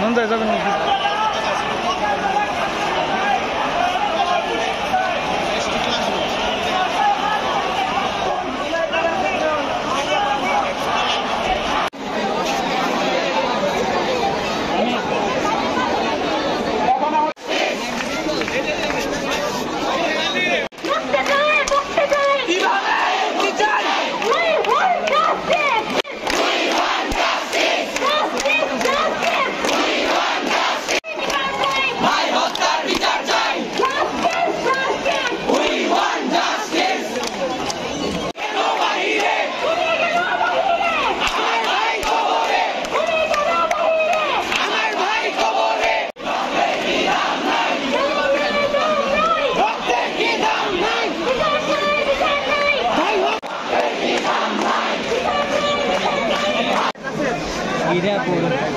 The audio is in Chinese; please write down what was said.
能在这个地方 चीज़ें आपको